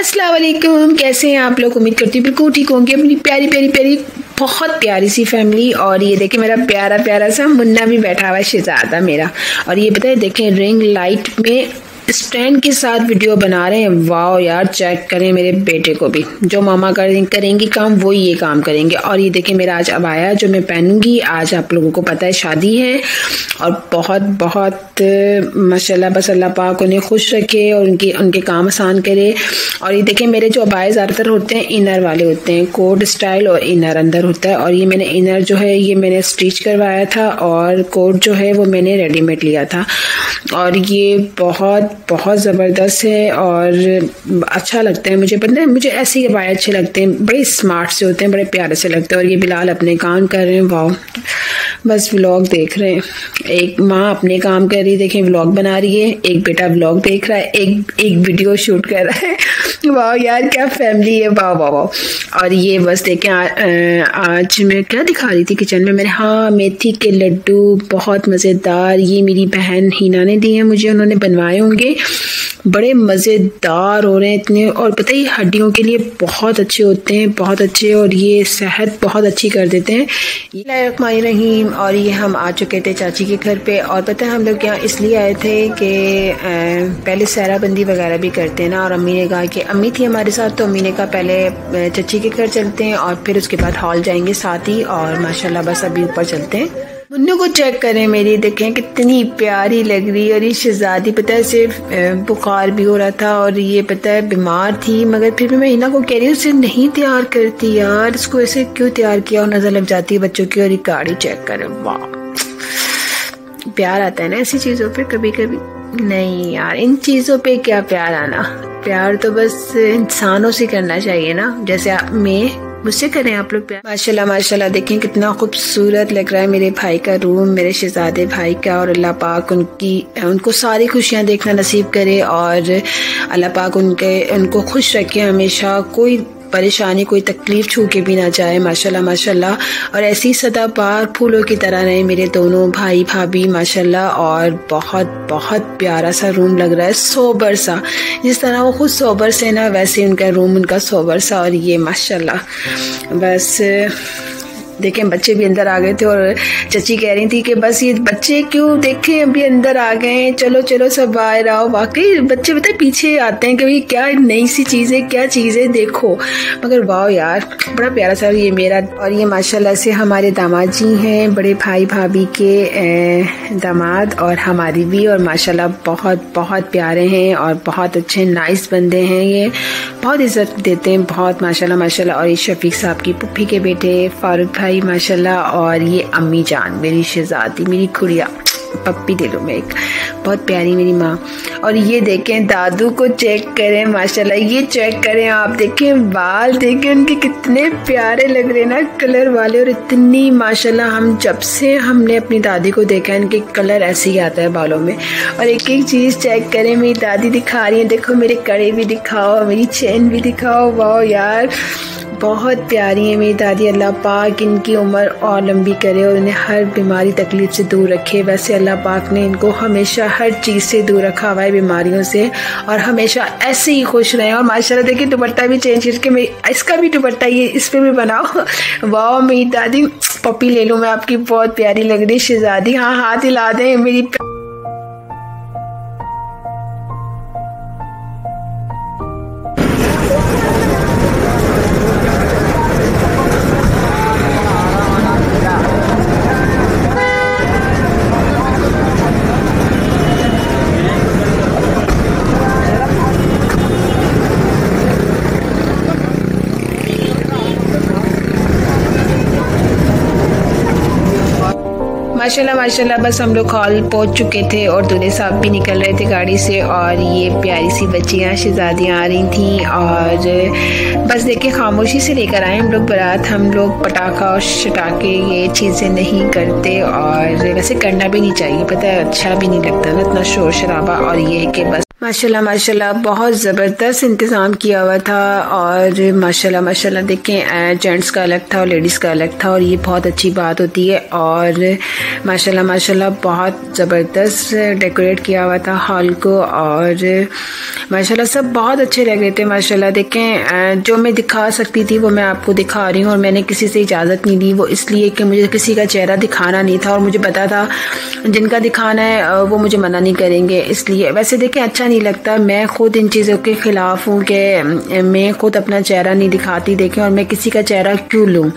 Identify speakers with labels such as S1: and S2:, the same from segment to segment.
S1: السلام علیکم، کیسے ہیں؟ آپ لوگ؟ امید کرتی ہوں بالکل ٹھیک ہوں گے۔ اپنی پیاری پیاری پیاری بہت پیاری سی فیملی اور یہ دیکھیں میرا پیارا پیارا سا منا بھی بیٹھا ہوا ہے، شہزادہ میرا۔ اور یہ بتائیں دیکھیں رنگ لائٹ میں اسٹینڈ کے ساتھ ویڈیو بنا رہے ہیں۔ واؤ یار چیک کریں میرے بیٹے کو بھی۔ جو ماما کریں گی کام وہ یہ کام کریں گے۔ اور یہ دیکھیں میرا آج اب آیا، جو میں پہنوں گی، آج آپ لوگوں کو پتہ ہے، شادی ہے۔ اور بہت بہت ماشاء اللہ بس اللہ پاک انہیں خوش رکھے اور ان کی، ان کے کام آسان کرے۔ اور یہ دیکھیں، میرے جو ابائے زیادہ تر ہوتے ہیں، انر والے ہوتے ہیں۔ کوٹ اسٹائل اور انر اندر ہوتا ہے۔ اور یہ میں نے انر جو ہے، یہ میں نے اسٹیچ کروایا تھا اور کوٹ جو ہے، وہ میں نے ریڈی میڈ لیا تھا۔ اور یہ بہت بہت زبردست ہے اور اچھا لگتا ہے مجھے۔ پتہ مجھے ایسے ہی اچھے لگتے ہیں۔ بڑے اسمارٹ سے ہوتے ہیں، بڑے پیارے سے لگتے ہیں۔ اور یہ بلال اپنے کام کر رہے ہیں۔ واؤ بس ولاگ دیکھ رہے ہیں۔ ایک ماں اپنے کام کر رہی دیکھیں ولاگ بنا رہی ہے، ایک بیٹا ولاگ دیکھ رہا ہے، ایک ایک ویڈیو شوٹ کر رہا ہے۔ واؤ یار، کیا فیملی ہے واؤ واہ واؤ اور یہ بس دیکھیں آج میں کیا دکھا رہی تھی کچن میں؟ میرے ہاں میتھی کے لڈو بہت مزیدار، یہ میری بہن ہینا نے دی ہیں، مجھے انہوں نے بنوائے ہوں گے۔ بڑے مزیدار ہو رہے ہیں اتنے، اور پتہ ہی ہڈیوں کے لیے بہت اچھے ہوتے ہیں، بہت اچھے، اور یہ صحت بہت اچھی کر دیتے ہیں۔ یہ رحیم، اور یہ ہم آ چکے تھے چاچی کے گھر پہ۔ اور پتہ ہے، ہم لوگ یہاں اس لیے آئے تھے کہ پہلے سہرا بندی وغیرہ بھی کرتے ہیں نا۔ اور امی نے کہا کہ، امی تھی ہمارے ساتھ، تو امی نے کہا پہلے چچی کے گھر چلتے ہیں اور پھر اس کے بعد ہال جائیں گے ساتھ ہی اور ماشاء اللہ بس ابھی اوپر چلتے ہیں۔ منو کو چیک کریں میری، دیکھیں کتنی پیاری لگ رہی اور یہ شہزادی پتہ ہے صرف بخار بھی ہو رہا تھا اور یہ پتہ ہے بیمار تھی، مگر پھر بھی میں ہینا کو کہہ رہی ہوں، اسے نہیں تیار کرتی یار، اس کو ایسے کیوں تیار کیا؟ اور نظر لگ جاتی ہے بچوں کی اور یہ گاڑی چیک کریں۔ واہ۔ پیار آتا ہے نا ایسی چیزوں پہ کبھی کبھی؟ نہیں یار، ان چیزوں پہ کیا پیار آنا۔ پیار تو بس انسانوں سے کرنا چاہیے نا جیسے میں مجھ سے کریں آپ لوگ پیار ماشاء اللہ ماشاء اللہ دیکھیں کتنا خوبصورت لگ رہا ہے میرے بھائی کا روم میرے شہزادے بھائی کا اور اللہ پاک ان کی ان کو ساری خوشیاں دیکھنا نصیب کرے اور اللہ پاک ان کے ان کو خوش رکھے ہمیشہ کوئی پریشانی کوئی تکلیف چھو کے بھی نہ جائے ماشاء اللہ ماشاء اللہ اور ایسی سدا پار پھولوں کی طرح رہے میرے دونوں بھائی، بھابھی ماشاء اللہ اور بہت بہت پیارا سا روم لگ رہا ہے سوبر سا۔ جس طرح وہ خود سوبر سے نا، ویسے ان کا روم ان کا سوبر سا۔ اور یہ ماشاء اللہ بس دیکھیں بچے بھی اندر آ گئے تھے اور چچی کہہ رہی تھی کہ بس یہ بچے کیوں دیکھیں ابھی اندر آ گئے ہیں، چلو چلو، سب باہر آؤ واقعی بچے بتائے پیچھے آتے ہیں کہ کیا نئی سی چیزیں، کیا چیزیں دیکھو۔ مگر واؤ یار، بڑا پیارا سا یہ میرا اور یہ ماشاء اللہ سے ہمارے داماد جی ہیں، بڑے بھائی بھابھی کے داماد اور ہماری بھی اور ماشاء اللہ بہت بہت پیارے ہیں اور بہت اچھے، نائس بندے ہیں یہ۔ بہت عزت دیتے ہیں، بہت ماشاء اللہ ماشاء اللہ اور یہ شفیق صاحب کی پپھی کے بیٹے، فاروق بھائی بھائی ماشاء اللہ اور یہ امی جان، میری شہزادی، میری کھڑیا پپی دے لو میں ایک۔ بہت پیاری میری ماں۔ اور یہ دیکھیں، دادو کو چیک کریں، ماشاءاللہ، یہ چیک کریں۔ آپ دیکھیں، بال دیکھیں، ان کے کتنے پیارے لگ رہے نا کلر والے۔ اور اتنی، ماشاءاللہ، ہم جب سے ہم نے اپنی دادی کو دیکھا، ان کے کلر ایسے ہی آتا ہے بالوں میں۔ اور ایک ایک چیز چیک کریں، میری دادی دکھا رہی ہیں۔ دیکھو، میرے کڑے بھی دکھاؤ، میری چین بھی دکھاؤ۔ واؤ، یار! بہت پیاری ہیں میری دادی، اللہ پاک ان کی عمر اور لمبی کرے اور انہیں ہر بیماری تکلیف سے دور رکھے۔ ویسے اللہ پاک نے ان کو ہمیشہ ہر چیز سے دور رکھا ہوا ہے بیماریوں سے اور ہمیشہ ایسے ہی خوش رہے اور ماشاء اللہ دیکھیں دوپٹہ بھی چینج کر کے اس کا بھی دوپٹہ یہ اس پہ بھی بناؤ۔ واؤ میری دادی، پپی لے لوں میں آپ کی، بہت پیاری لگ رہی شہزادی۔ ہاں ہاتھ ہلا دیں میری ماشاء اللہ ماشاء اللہ بس ہم لوگ ہال پہنچ چکے تھے اور دلہے صاحب بھی نکل رہے تھے گاڑی سے اور یہ پیاری سی بچیاں، شہزادیاں آ رہی تھیں اور بس دیکھیں، خاموشی سے لے کر آئے ہم لوگ، برات ہم لوگ پٹاخہ اور شٹاکے یہ چیزیں نہیں کرتے اور ویسے کرنا بھی نہیں چاہیے، پتہ ہے اچھا بھی نہیں لگتا نا اتنا شور شرابہ اور یہ کہ بس ماشاءاللہ ماشاءاللہ، بہت زبردست انتظام کیا ہوا تھا اور ماشاءاللہ ماشاءاللہ، دیکھیں جینٹس کا الگ تھا اور لیڈیز کا الگ تھا اور یہ بہت اچھی بات ہوتی ہے اور ماشاءاللہ ماشاءاللہ، بہت زبردست ڈیکوریٹ کیا ہوا تھا ہال کو اور ماشاءاللہ، سب بہت اچھے لگ رہے تھے، ماشاءاللہ، دیکھیں جو میں دکھا سکتی تھی وہ میں آپ کو دکھا رہی ہوں اور میں نے کسی سے اجازت نہیں دی، وہ اس لیے کہ مجھے کسی کا چہرہ دکھانا نہیں تھا اور مجھے پتا تھا جن کا دکھانا ہے، وہ مجھے منع نہیں کریں گے، اس لیے۔ ویسے دیکھیں اچھا نہیں لگتا، میں خود ان چیزوں کے خلاف ہوں کہ میں خود اپنا چہرہ نہیں دکھاتی، دیکھیں اور میں کسی کا چہرہ کیوں لوں؟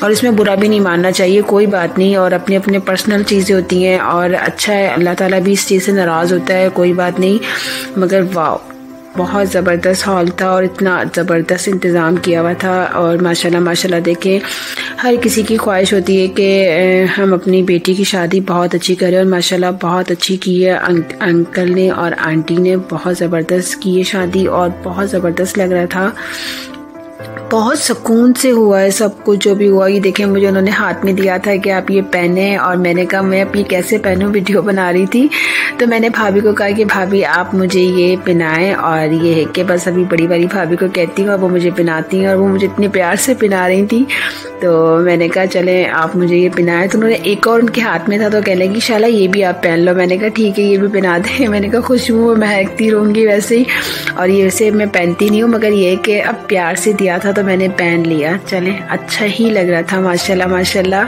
S1: اور اس میں برا بھی نہیں ماننا چاہیے، کوئی بات نہیں۔ اور اپنے اپنے پرسنل چیزیں ہوتی ہیں اور اچھا ہے، اللہ تعالیٰ بھی اس چیز سے ناراض ہوتا ہے، کوئی بات نہیں۔ مگر واؤ بہت زبردست ہال تھا اور اتنا زبردست انتظام کیا ہوا تھا اور ماشاءاللہ ماشاءاللہ دیکھیں، ہر کسی کی خواہش ہوتی ہے کہ ہم اپنی بیٹی کی شادی بہت اچھی کریں اور ماشاءاللہ بہت اچھی کی ہے۔ انکل نے اور آنٹی نے بہت زبردست کی ہے شادی اور بہت زبردست لگ رہا تھا۔ بہت سکون سے ہوا ہے سب کچھ جو بھی ہوا۔ یہ دیکھیں، مجھے انہوں نے ہاتھ میں دیا تھا کہ آپ یہ پہنے اور میں نے کہا، میں اب یہ کیسے پہنوں؟ ویڈیو بنا رہی تھی۔ تو میں نے بھابھی کو کہا کہ بھابھی، آپ مجھے یہ پہنائیں اور یہ ہے کہ بس ابھی بڑی بڑی بھابھی کو کہتی ہوں وہ مجھے پہناتی ہیں اور وہ مجھے اتنے پیار سے پہنا رہی تھی تو میں نے کہا، چلیں، آپ مجھے یہ پہنائیں۔ تو انہوں نے ایک اور ان کے ہاتھ میں تھا تو کہنے لگی، شالا، یہ بھی آپ پہن لو۔ میں نے کہا، ٹھیک ہے، یہ بھی پہنا دیں۔ میں نے کہا خوشبو مہکتی رہوں گی ویسے ہی۔ اور یہ ویسے میں پہنتی نہیں ہوں، مگر یہ کہ اب پیار سے دیا تھا تو میں نے پہن لیا۔ چلیں اچھا ہی لگ رہا تھا ماشاء اللہ ماشاء اللہ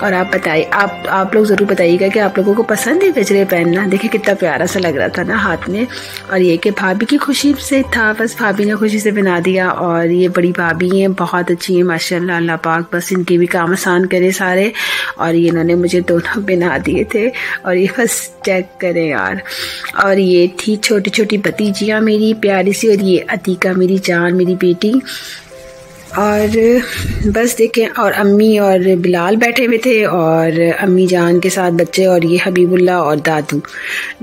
S1: اور آپ بتائیے، آپ آپ لوگ ضرور بتائیے گا کہ آپ لوگوں کو پسند ہے گجرے پہننا؟ دیکھیں کتنا پیارا سا لگ رہا تھا نا ہاتھ میں۔ اور یہ کہ بھابھی کی خوشی سے تھا، بس بھابھی نے خوشی سے بنا دیا۔ اور یہ بڑی بھابھی ہیں، بہت اچھی ہیں ماشاء اللہ اللہ پاک۔ بس ان کے بھی کام آسان کرے سارے۔ اور یہ انہوں نے مجھے دونوں بنا دیے تھے۔ اور یہ بس چیک کریں یار۔ اور یہ تھی چھوٹی چھوٹی بتیجیاں میری، پیاری سی۔ اور یہ عتیقہ میری جان، میری بیٹی۔ اور بس دیکھیں، اور امی اور بلال بیٹھے ہوئے تھے، اور امی جان کے ساتھ بچے، اور یہ حبیب اللہ اور دادو۔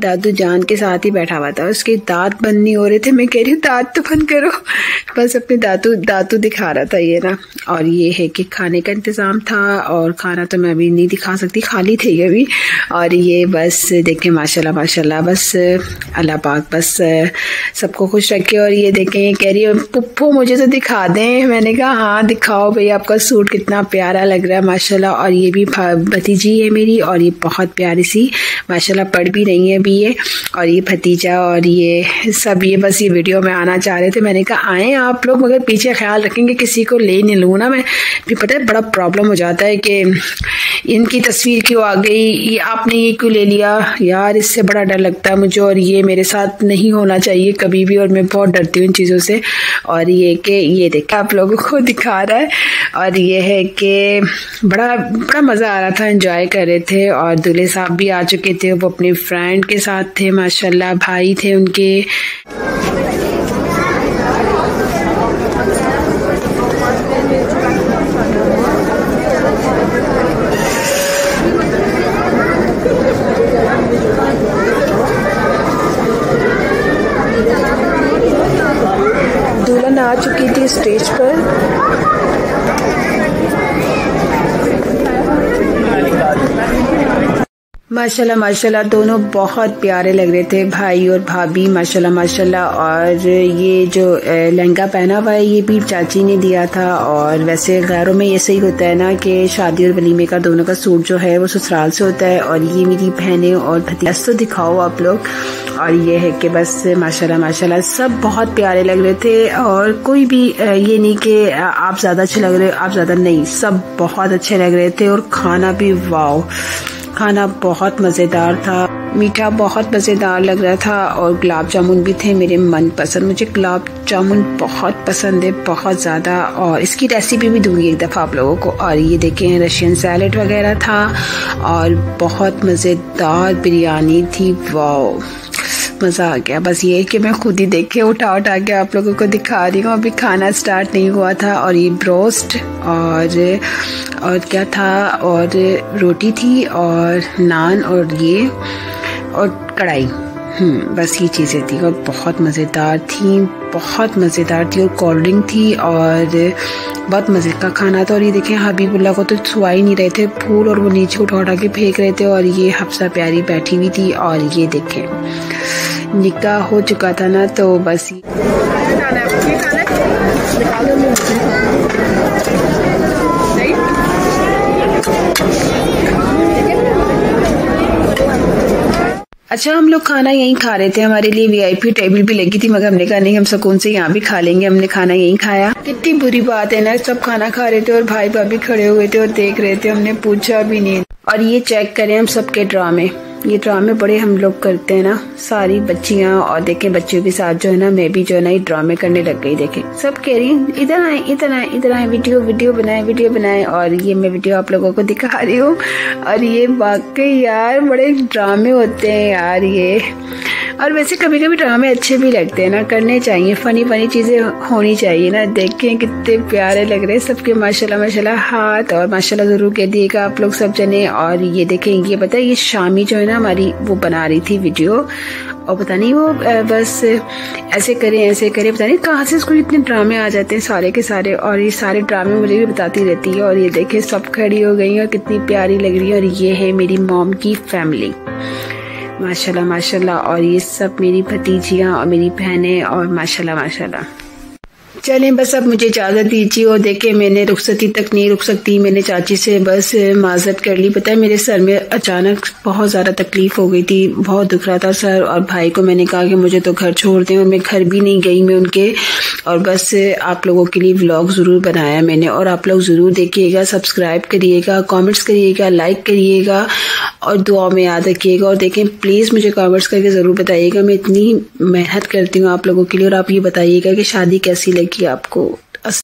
S1: دادو جان کے ساتھ ہی بیٹھا ہوا تھا۔ اس کے دانت بند نہیں ہو رہے تھے، میں کہہ رہی ہوں، دانت تو بند کرو۔ بس اپنے دادو دادو دکھا رہا تھا یہ نا۔ اور یہ ہے کہ کھانے کا انتظام تھا، اور کھانا تو میں ابھی نہیں دکھا سکتی، خالی تھے ابھی اور یہ بس دیکھیں ماشاء اللہ ماشاء اللہ بس اللہ پاک، بس سب کو خوش رکھے۔ اور یہ دیکھیں، یہ کہہ رہی ہے پپھو مجھے تو دکھا دیں، میں نے کہا ہاں دکھاؤ بھائی، آپ کا سوٹ کتنا پیارا لگ رہا ہے ماشاء اللہ اور یہ بھی بھتیجی ہے میری، اور یہ بہت پیاری سی ماشاء اللہ پڑھ بھی رہی ہے ابھی یہ۔ اور یہ بھتیجا اور یہ سب، یہ بس یہ ویڈیو میں آنا چاہ رہے تھے۔ میں نے کہا، آئیں آپ لوگ، مگر پیچھے خیال رکھیں گے، کسی کو لے نہیں لوں نا میں۔ پھر پتہ ہے، بڑا پرابلم ہو جاتا ہے کہ ان کی تصویر کیوں آ گئی؟ یہ آپ نے یہ کیوں لے لیا؟ یار، اس سے بڑا ڈر لگتا ہے مجھے، اور یہ میرے ساتھ نہیں ہونا چاہیے کبھی بھی، اور میں بہت ڈرتی ہوں ان چیزوں سے۔ اور یہ کہ یہ دیکھا آپ لوگوں کو دکھا رہا ہے۔ اور یہ ہے کہ بڑا بڑا مزہ آ رہا تھا انجوائے کر رہے تھے۔ اور دلہے صاحب بھی آ چکے تھے، وہ اپنے فرینڈ کے ساتھ تھے ماشاء اللہ بھائی تھے ان کے۔ آ چکی تھی اسٹیج پر۔ ماشاء اللہ ماشاء اللہ دونوں بہت پیارے لگ رہے تھے، بھائی اور بھابھی ماشاء اللہ ماشاء اللہ اور یہ جو لہنگا پہنا ہوا ہے، یہ بھی چاچی نے دیا تھا، اور ویسے غیروں میں یہ صحیح ہوتا ہے نا کہ شادی اور ولیمے کا دونوں کا سوٹ جو ہے وہ سسرال سے ہوتا ہے، اور یہ میری بہنیں اور بھتیس تو دکھاؤ آپ لوگ، اور یہ ہے کہ بس ماشاء اللہ ماشاء اللہ سب بہت پیارے لگ رہے تھے، اور کوئی بھی یہ نہیں کہ آپ زیادہ اچھے لگ رہے، آپ زیادہ نہیں، سب بہت اچھے لگ رہے تھے، اور کھانا بھی، واؤ کھانا بہت مزیدار تھا۔ میٹھا بہت مزیدار لگ رہا تھا اور گلاب جامن بھی تھے میرے من پسند۔ مجھے گلاب جامن بہت پسند ہے، بہت زیادہ۔ اور اس کی ریسیپی بھی دوں گی ایک دفعہ آپ لوگوں کو۔ اور یہ دیکھیں رشین سیلڈ وغیرہ تھا اور بہت مزیدار بریانی تھی۔ واؤ۔ مزہ آ گیا۔ بس یہ کہ میں خود ہی دیکھ کے اٹھا اٹھا کے آپ لوگوں کو دکھا رہی ہوں۔ ابھی کھانا اسٹارٹ نہیں ہوا تھا اور یہ بروسٹ اور اور کیا تھا؟ اور روٹی تھی اور نان اور یہ اور کڑھائی۔ ہوں بس یہ چیزیں تھیں۔ اور بہت مزیدار تھیں، بہت مزیدار تھی اور کولڈ ڈرنک تھی اور بہت مزے کا کھانا تھا اور یہ دیکھیں حبیب اللہ کو تو سوا ہی نہیں رہے تھے، پھول اور وہ نیچے اٹھا اٹھا کے پھینک رہے تھے اور یہ حفصہ پیاری بیٹھی ہوئی تھی اور یہ دیکھیں، نکاح ہو چکا تھا نا تو بس اچھا ہم لوگ کھانا یہیں کھا رہے تھے، ہمارے لیے وی آئی پی ٹیبل بھی لگی تھی، مگر ہم نے کہا نہیں، ہم سکون سے یہاں بھی کھا لیں گے، ہم نے کھانا یہیں کھایا۔ کتنی بری بات ہے نا، سب کھانا کھا رہے تھے اور بھائی بھابھی کھڑے ہوئے تھے اور دیکھ رہے تھے، ہم نے پوچھا بھی نہیں۔ اور یہ چیک کریں ہم سب کے ڈرامے۔ یہ ڈرامے بڑے ہم لوگ کرتے ہیں نا، ساری بچیاں اور دیکھیں بچوں کے ساتھ جو ہے نا، میں بھی جو ہے نا، یہ ڈرامے کرنے لگ گئی، دیکھیں۔ سب کہہ رہی ادھر آئیں ادھر آئیں ادھر آئیں، ویڈیو ویڈیو بنائیں ویڈیو بنائیں۔ اور یہ میں ویڈیو آپ لوگوں کو دکھا رہی ہوں۔ اور یہ واقعی یار، بڑے ڈرامے ہوتے ہیں یار یہ۔ اور ویسے کبھی کبھی ڈرامے اچھے بھی لگتے ہیں نا، کرنے چاہیے، فنی فنی چیزیں ہونی چاہیے نا۔ دیکھیں کتنے پیارے لگ رہے سب کے ماشاء اللہ ماشاء اللہ ہاتھ اور ماشاء اللہ ضرور کہہ دیے گا آپ لوگ سب جنے۔ اور یہ دیکھیں یہ پتا یہ شامی جو ہے نا ہماری، وہ بنا رہی تھی ویڈیو۔ اور پتا نہیں وہ بس ایسے کریں ایسے کریں پتا نہیں کہاں سے اس کو اتنے ڈرامے آ جاتے ہیں سارے کے سارے۔ اور یہ سارے ڈرامے مجھے بھی بتاتی رہتی ہے۔ اور یہ دیکھیں سب کھڑی ہو گئی اور کتنی پیاری لگ رہی ہے۔ اور یہ ہے میری موم کی فیملی۔ ماشاء اللہ ماشاء اللہ اور یہ سب میری بھتیجیاں اور میری بہنیں اور ماشاء اللہ ماشاء اللہ چلیں بس اب مجھے اجازت دیجیے اور دیکھیں میں نے رخصتی تک نہیں رک سکتی، میں نے چاچی سے بس معذرت کر لی۔ پتہ ہے میرے سر میں اچانک بہت زیادہ تکلیف ہو گئی تھی، بہت دکھ رہا تھا سر، اور بھائی کو میں نے کہا کہ مجھے تو گھر چھوڑ دیں، اور میں گھر بھی نہیں گئی میں ان کے اور بس آپ لوگوں کے لیے ولاگ ضرور بنایا میں نے اور آپ لوگ ضرور دیکھیے گا سبسکرائب کریے گا کامنٹس کریے گا لائک کریے گا اور دعا میں یاد رکھیے گا اور دیکھیں پلیز مجھے کامنٹس کر کے ضرور بتائیے گا۔ میں اتنی محنت کرتی ہوں آپ لوگوں کے لیے اور آپ یہ بتائیے گا کہ شادی کیسی لگی آپ کو۔